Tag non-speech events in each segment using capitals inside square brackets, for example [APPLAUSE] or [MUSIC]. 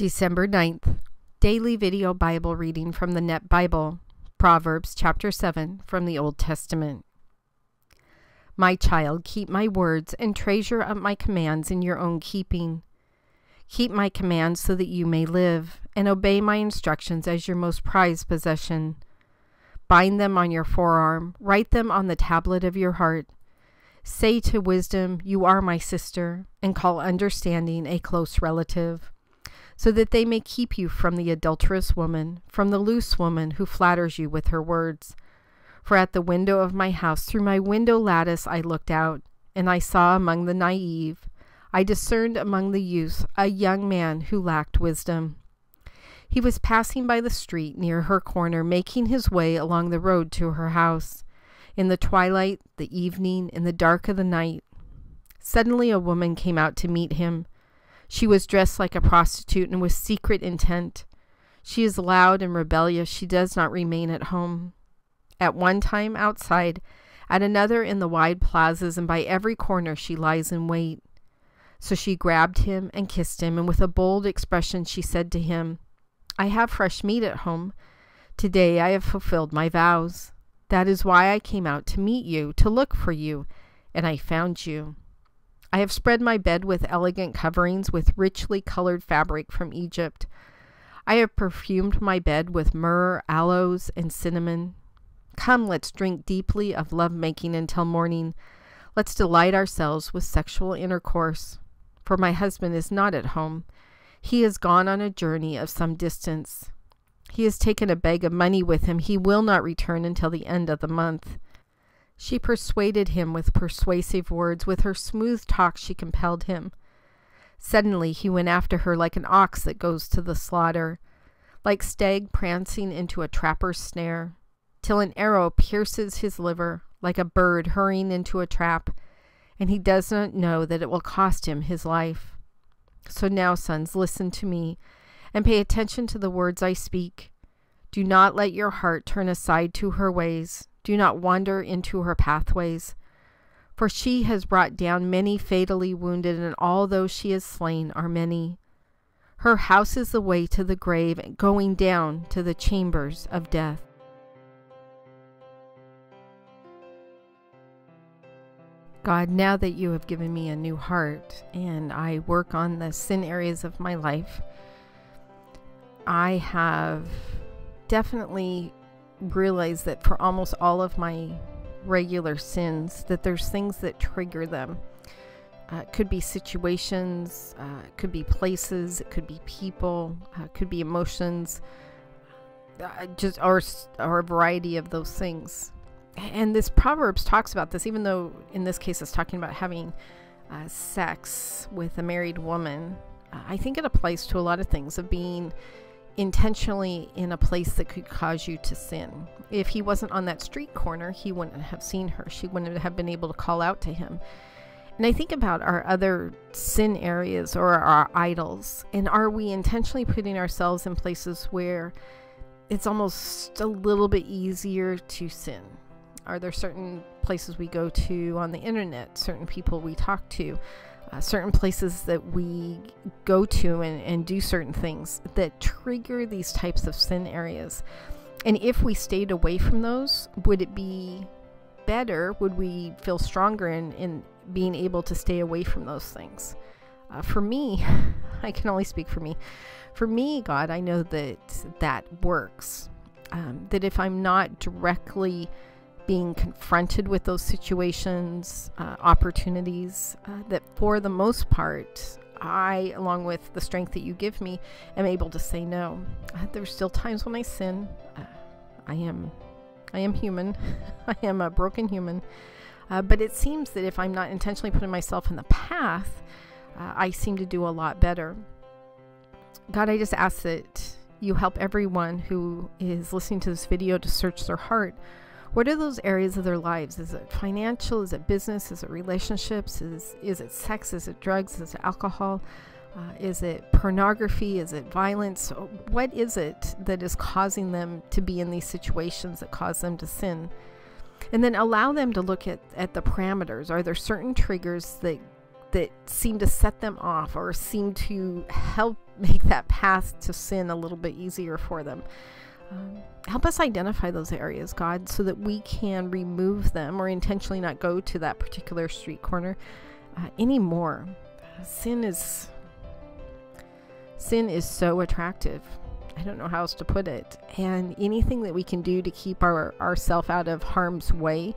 December 9th, daily video Bible reading from the NET Bible, Proverbs chapter 7 from the Old Testament. My child, keep my words and treasure up my commands in your own keeping. Keep my commands so that you may live, and obey my instructions as your most prized possession. Bind them on your forearm, write them on the tablet of your heart. Say to wisdom, You are my sister, and call understanding a close relative so that they may keep you from the adulterous woman, from the loose woman who flatters you with her words. For at the window of my house, through my window lattice, I looked out, and I saw among the naive, I discerned among the youth a young man who lacked wisdom. He was passing by the street near her corner, making his way along the road to her house. In the twilight, the evening, in the dark of the night, suddenly a woman came out to meet him. She was dressed like a prostitute and with secret intent. She is loud and rebellious. She does not remain at home. At one time outside, at another in the wide plazas, and by every corner she lies in wait. So she grabbed him and kissed him, and with a bold expression she said to him, I have fresh meat at home. Today I have fulfilled my vows. That is why I came out to meet you, to look for you, and I found you. I have spread my bed with elegant coverings with richly colored fabric from Egypt. I have perfumed my bed with myrrh, aloes, and cinnamon. Come, let's drink deeply of love making until morning. Let's delight ourselves with sexual intercourse. For my husband is not at home. He has gone on a journey of some distance. He has taken a bag of money with him. He will not return until the end of the month. She persuaded him with persuasive words. With her smooth talk, she compelled him. Suddenly, he went after her like an ox that goes to the slaughter, like stag prancing into a trapper's snare, till an arrow pierces his liver, like a bird hurrying into a trap, and he does not know that it will cost him his life. So now, sons, listen to me, and pay attention to the words I speak. Do not let your heart turn aside to her ways. Do not wander into her pathways. For she has brought down many fatally wounded, and all those she has slain are many. Her house is the way to the grave, and going down to the chambers of death. God, now that you have given me a new heart and I work on the sin areas of my life, I have definitely realize that for almost all of my regular sins that there's things that trigger them. Uh, could be situations uh, could be places it could be people uh, it could be emotions. Uh, just or, or a variety of those things. And this proverbs talks about this even though in this case it's talking about having uh, sex with a married woman uh, i think it applies to a lot of things of being intentionally in a place that could cause you to sin. If he wasn't on that street corner, he wouldn't have seen her. She wouldn't have been able to call out to him. And I think about our other sin areas or our idols. And are we intentionally putting ourselves in places where it's almost a little bit easier to sin? Are there certain places we go to on the internet, certain people we talk to? Uh, certain places that we go to and, and do certain things that trigger these types of sin areas. And if we stayed away from those, would it be better? Would we feel stronger in, in being able to stay away from those things? Uh, for me, [LAUGHS] I can only speak for me. For me, God, I know that that works. Um, that if I'm not directly being confronted with those situations, uh, opportunities, uh, that for the most part, I, along with the strength that you give me, am able to say no. Uh, there's still times when I sin. Uh, I am, I am human. [LAUGHS] I am a broken human. Uh, but it seems that if I'm not intentionally putting myself in the path, uh, I seem to do a lot better. God, I just ask that you help everyone who is listening to this video to search their heart what are those areas of their lives? Is it financial? Is it business? Is it relationships? Is, is it sex? Is it drugs? Is it alcohol? Uh, is it pornography? Is it violence? What is it that is causing them to be in these situations that cause them to sin? And then allow them to look at, at the parameters. Are there certain triggers that that seem to set them off or seem to help [LAUGHS] make that path to sin a little bit easier for them. Um, help us identify those areas, God, so that we can remove them or intentionally not go to that particular street corner uh, anymore. Sin is sin is so attractive. I don't know how else to put it. And anything that we can do to keep our ourself out of harm's way,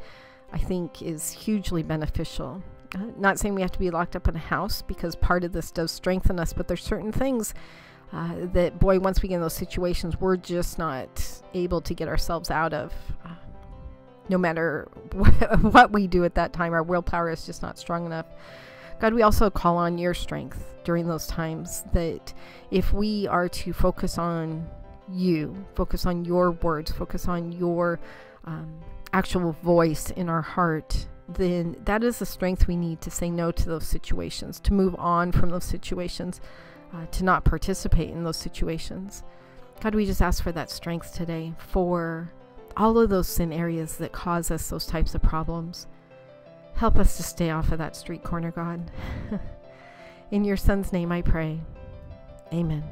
I think, is hugely beneficial. Uh, not saying we have to be locked up in a house because part of this does strengthen us, but there's certain things uh, that, boy, once we get in those situations, we're just not able to get ourselves out of. Uh, no matter [LAUGHS] what we do at that time, our willpower is just not strong enough. God, we also call on your strength during those times that if we are to focus on you, focus on your words, focus on your um, actual voice in our heart, then that is the strength we need to say no to those situations, to move on from those situations, uh, to not participate in those situations. God, we just ask for that strength today for all of those sin areas that cause us those types of problems. Help us to stay off of that street corner, God. [LAUGHS] In your son's name I pray. Amen.